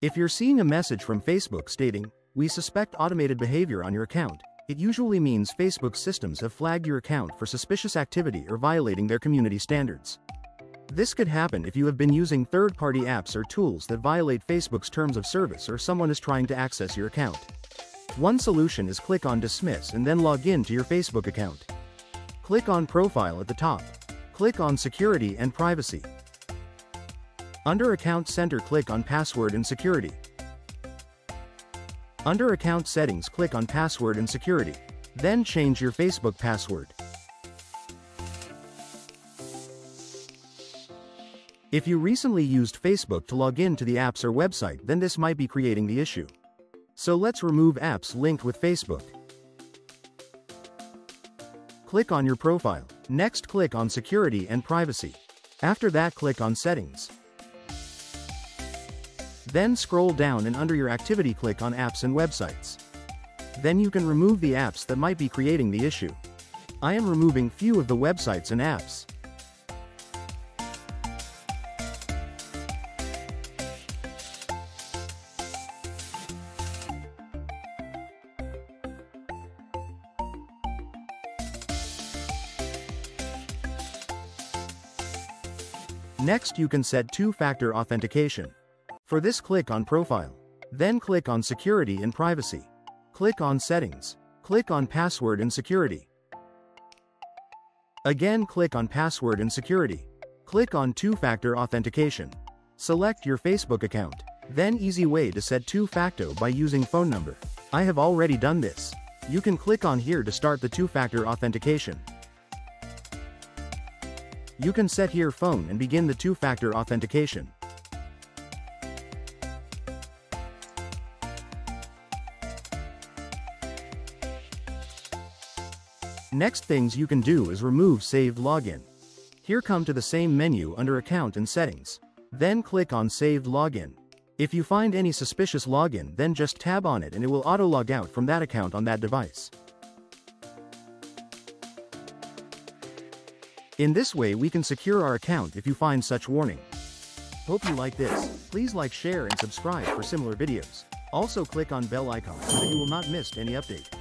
If you're seeing a message from Facebook stating, we suspect automated behavior on your account, it usually means Facebook systems have flagged your account for suspicious activity or violating their community standards. This could happen if you have been using third-party apps or tools that violate Facebook's terms of service or someone is trying to access your account. One solution is click on Dismiss and then log in to your Facebook account. Click on Profile at the top. Click on Security and Privacy. Under Account Center click on Password and Security. Under Account Settings click on Password and Security. Then change your Facebook password. If you recently used Facebook to log in to the apps or website then this might be creating the issue. So let's remove apps linked with Facebook. Click on your profile. Next click on Security and Privacy. After that click on Settings. Then scroll down and under your activity click on Apps and Websites. Then you can remove the apps that might be creating the issue. I am removing few of the websites and apps. Next you can set two-factor authentication. For this click on Profile. Then click on Security and Privacy. Click on Settings. Click on Password and Security. Again click on Password and Security. Click on Two-Factor Authentication. Select your Facebook account. Then easy way to set two-factor by using phone number. I have already done this. You can click on here to start the two-factor authentication. You can set here phone and begin the two-factor authentication. Next things you can do is remove saved login. Here come to the same menu under account and settings. Then click on saved login. If you find any suspicious login then just tab on it and it will auto log out from that account on that device. In this way we can secure our account if you find such warning. Hope you like this. Please like share and subscribe for similar videos. Also click on bell icon so that you will not miss any update.